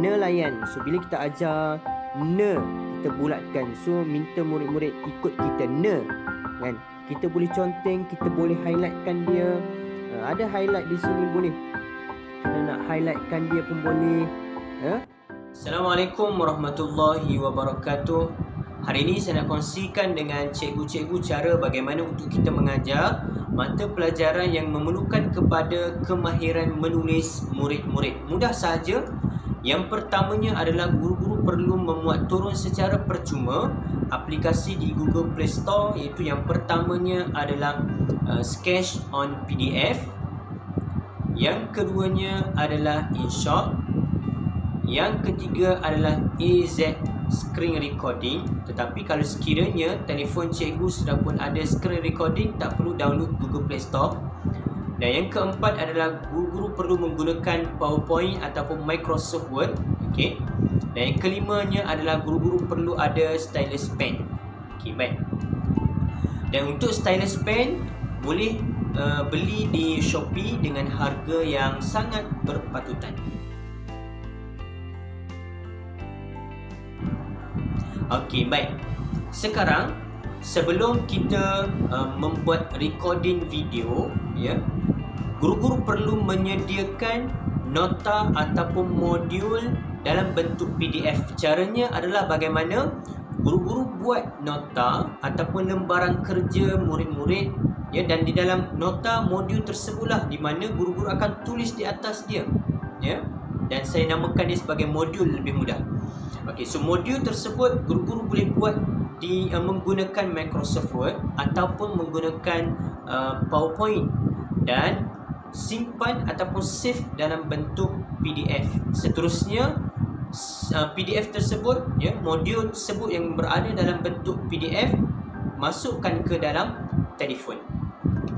nelayan. So bila kita ajar ne kita bulatkan. So minta murid-murid ikut kita ne kan. Kita boleh conteng, kita boleh highlightkan dia. Uh, ada highlight di sini boleh. Kita nak highlightkan dia pun boleh. Ya. Assalamualaikum warahmatullahi wabarakatuh. Hari ini saya nak kongsikan dengan cikgu-cikgu cara bagaimana untuk kita mengajar mata pelajaran yang memerlukan kepada kemahiran menulis murid-murid. Mudah saja. Yang pertamanya adalah guru-guru perlu memuat turun secara percuma aplikasi di Google Play Store iaitu yang pertamanya adalah uh, Sketch on PDF. Yang keduanya adalah InShot. Yang ketiga adalah AZ screen recording tetapi kalau sekiranya telefon cikgu sudah pun ada screen recording tak perlu download Google Play Store dan yang keempat adalah guru-guru perlu menggunakan PowerPoint ataupun Microsoft Word okey. Dan yang kelimanya adalah guru-guru perlu ada stylus pen. Okey baik. Dan untuk stylus pen boleh uh, beli di Shopee dengan harga yang sangat berpatutan. Okey, baik. Sekarang sebelum kita uh, membuat recording video, ya, guru-guru perlu menyediakan nota ataupun modul dalam bentuk PDF. Caranya adalah bagaimana guru-guru buat nota ataupun lembaran kerja murid-murid ya dan di dalam nota modul tersebutlah di mana guru-guru akan tulis di atas dia. Ya. Dan saya namakan dia sebagai modul lebih mudah. Okey, so modul tersebut guru-guru boleh buat di uh, menggunakan Microsoft Word ataupun menggunakan uh, PowerPoint dan simpan ataupun save dalam bentuk PDF. Seterusnya uh, PDF tersebut ya modul tersebut yang berada dalam bentuk PDF masukkan ke dalam telefon.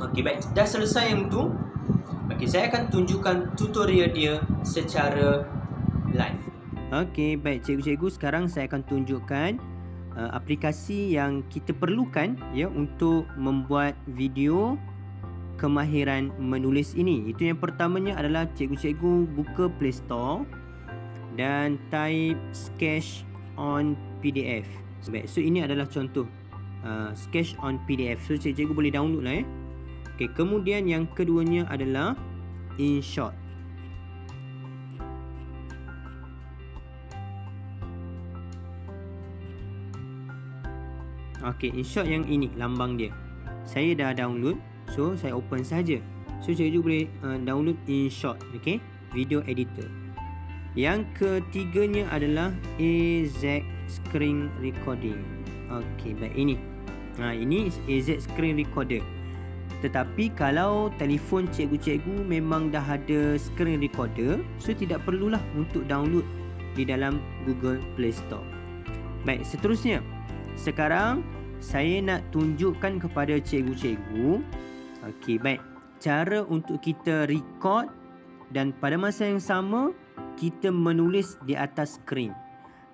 Okey baik, dah selesai yang tu. Okey, saya akan tunjukkan tutorial dia secara live. Okey, baik cikgu-cikgu sekarang saya akan tunjukkan uh, aplikasi yang kita perlukan ya untuk membuat video kemahiran menulis ini. Itu yang pertamanya adalah cikgu-cikgu buka Play Store dan type sketch on PDF. Baik, so ini adalah contoh uh, sketch on PDF. So cikgu-cikgu boleh download lah ya. Okey, kemudian yang keduanya adalah InShot. Okey, in short yang ini lambang dia. Saya dah download. So, saya open saja. So, saya juga boleh uh, download in short, okey? Video editor. Yang ketiganya adalah AZ Screen Recording. Okey, baik ini. Ha, ini AZ Screen Recorder. Tetapi kalau telefon cikgu-cikgu memang dah ada screen recorder, so tidak perlulah untuk download di dalam Google Play Store. Baik, seterusnya. Sekarang saya nak tunjukkan kepada cikgu-cikgu Okey, baik. Cara untuk kita record dan pada masa yang sama kita menulis di atas skrin.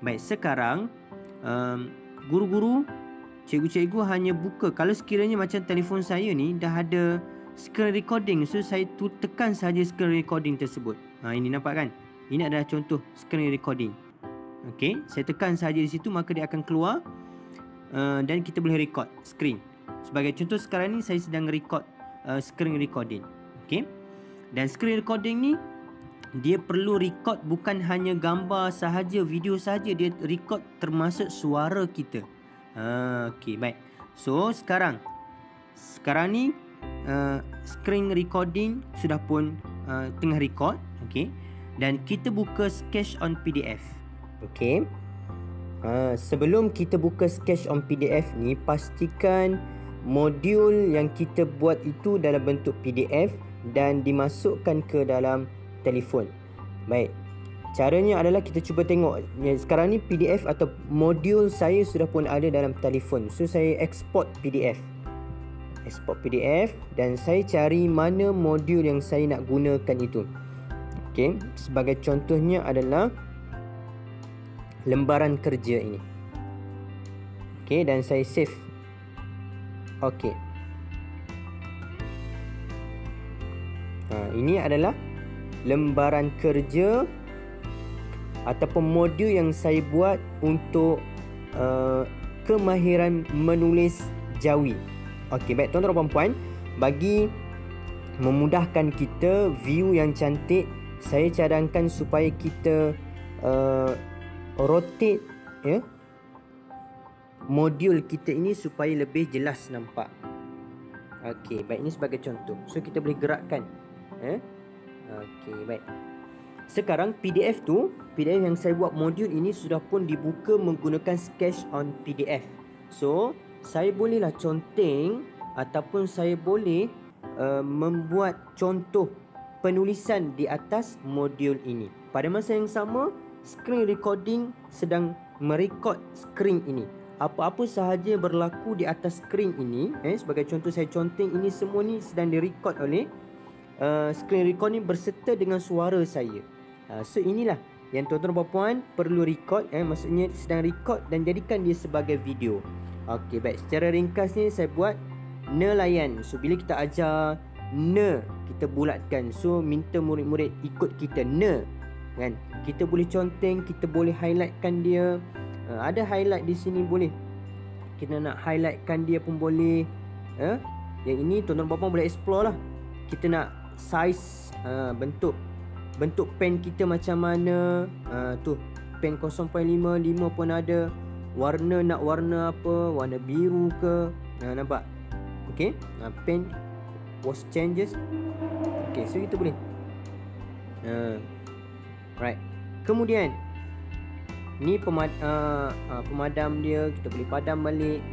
Baik, sekarang um, guru-guru cikgu-cikgu hanya buka kalau sekiranya macam telefon saya ni dah ada screen recording so saya tu tekan saja screen recording tersebut. Ha ini nampak kan? Ini adalah contoh screen recording. Okey, saya tekan saja di situ maka dia akan keluar uh, dan kita boleh record screen. Sebagai contoh sekarang ni saya sedang record uh, screen recording. Okey. Dan screen recording ni dia perlu record bukan hanya gambar sahaja, video sahaja, dia record termasuk suara kita. Uh, okey, baik. So, sekarang sekarang ni uh, screen recording sudah pun uh, tengah record, okey. Dan kita buka sketch on PDF. Okey. Ha, sebelum kita buka sketch on PDF ni pastikan modul yang kita buat itu dalam bentuk PDF dan dimasukkan ke dalam telefon. Baik. Caranya adalah kita cuba tengok. Sekarang ni PDF atau modul saya sudah pun ada dalam telefon. So saya export PDF. Export PDF dan saya cari mana modul yang saya nak gunakan itu. Okey, sebagai contohnya adalah lembaran kerja ini. Okey dan saya save. Okey. Ha, ini adalah lembaran kerja ataupun modul yang saya buat untuk uh, kemahiran menulis jawi. Okey, baik tuan-tuan dan puan, bagi memudahkan kita view yang cantik, saya cadangkan supaya kita uh, rotate ya yeah, modul kita ini supaya lebih jelas nampak. Okey, baik ini sebagai contoh. So kita boleh gerakkan. Eh? Okey, baik. Sekarang PDF tu, PDF yang saya buat modul ini sudah pun dibuka menggunakan Sketch on PDF. So, saya bolehlah conteng ataupun saya boleh uh, membuat contoh penulisan di atas modul ini. Pada masa yang sama, screen recording sedang merekod screen ini apa-apa sahaja berlaku di atas skrin ini eh sebagai contoh saya conteng ini semua ni sedang direkod oleh uh, screen record ni berserta dengan suara saya. Uh, so inilah yang tuan-tuan dan puan perlu record eh maksudnya sedang record dan jadikan dia sebagai video. Okey baik. Secara ringkas ni saya buat nelayan. So bila kita ajar ne kita bulatkan. So minta murid-murid ikut kita ne. Kan? Kita boleh conteng kita boleh highlightkan dia uh, ada highlight di sini boleh. Kita nak highlightkan dia pun boleh. Uh, yang ini tuan-tuan puan boleh explore lah. Kita nak size uh, bentuk bentuk pen kita macam mana. Uh, tu pen 0.5 5 pun ada. Warna nak warna apa warna biru ke. Uh, nampak? Okey uh, pen was changes. Okey so kita boleh. Uh, right. Kemudian Ni pemad uh, uh, pemadam dia Kita boleh padam balik.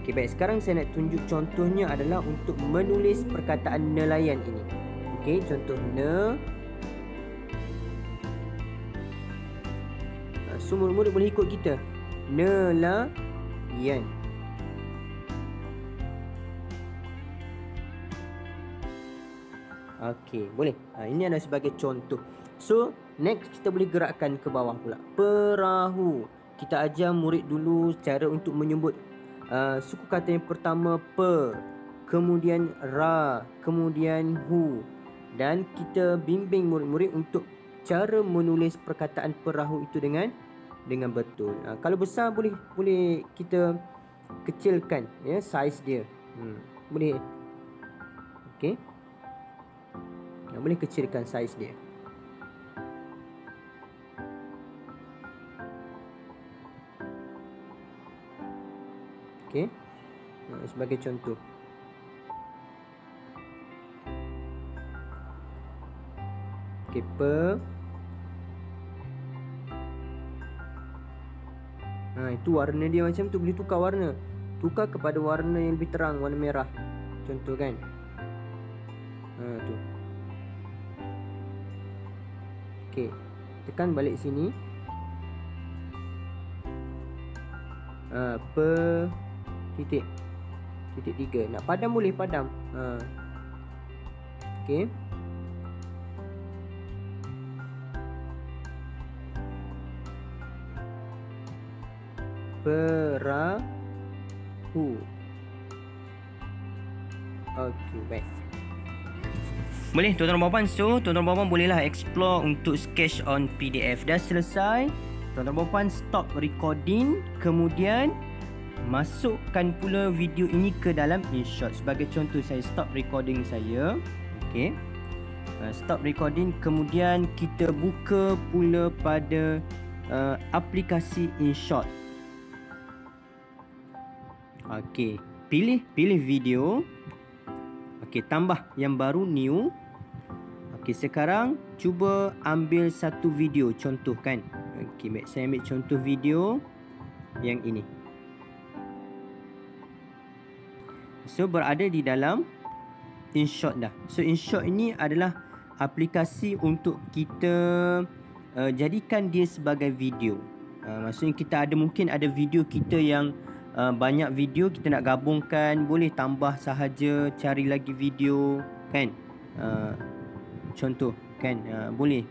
Okey baik. Sekarang saya nak tunjuk contohnya adalah Untuk menulis perkataan nelayan ini. Okey contoh ne. Uh, So murid-murid boleh ikut kita? Nelayan. Okey boleh. Uh, Ini adalah sebagai contoh. So next kita boleh gerakkan ke bawah pula. Perahu. Kita ajar murid dulu cara untuk menyebut uh, Suku kata yang pertama pe Kemudian ra Kemudian hu. Dan kita bimbing murid-murid untuk Cara menulis perkataan perahu itu dengan Dengan betul. Uh, Kalau besar boleh boleh kita Kecilkan ya size dia. Hmm, Boleh. Okay Boleh kecilkan size dia Okey. Sebagai contoh. Okey, per Ha, itu warna dia macam tu boleh tukar warna. Tukar kepada warna yang lebih terang, warna merah. Contoh kan. Ha, tu. Okey. Tekan balik sini. Ha, per titik. Titik tiga. Nak padam boleh padam. Ha. ok perahu. Ok baik. Boleh tuan-tuan dan puan so tuan-tuan dan puan bolehlah explore untuk sketch on PDF dah selesai. Tuan-tuan dan puan stop recording. Kemudian masukkan pula video ini ke dalam InShot. Sebagai contoh saya stop recording saya. Okey uh, stop recording. Kemudian kita buka pula pada uh, aplikasi InShot. Okey pilih pilih video. Okey tambah yang baru new. Okey sekarang cuba ambil satu video. Contoh kan okey saya ambil contoh video yang ini So berada di dalam InShot dah. So InShot ini adalah aplikasi untuk kita uh, jadikan dia sebagai video. Uh, maksudnya kita ada mungkin ada video kita yang uh, banyak video kita nak gabungkan, boleh tambah sahaja, cari lagi video kan. Uh, contoh kan uh, boleh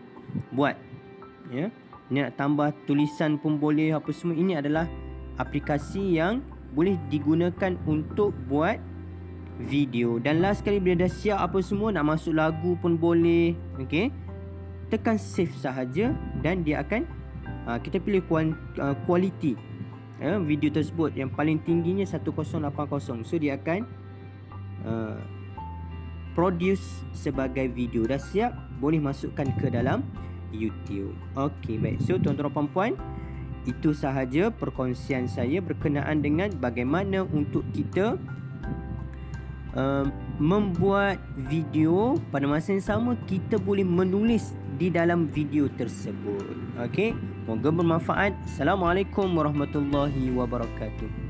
buat ya. Yeah? Nak tambah tulisan pun boleh apa semua ini adalah aplikasi yang boleh digunakan untuk buat video. Dan last sekali bila dah siap apa semua nak masuk lagu pun boleh. Okey tekan save sahaja dan dia akan uh, kita pilih kualiti uh, video tersebut. Yang paling tingginya 1080 so dia akan uh, produce sebagai video. Dah siap boleh masukkan ke dalam YouTube. Okey baik. So tuan-tuan dan puan itu sahaja perkongsian saya berkenaan dengan bagaimana untuk kita uh, membuat video pada masa yang sama kita boleh menulis di dalam video tersebut. Okey, moga bermanfaat. Assalamualaikum warahmatullahi wabarakatuh.